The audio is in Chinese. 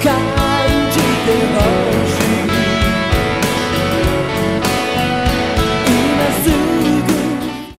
看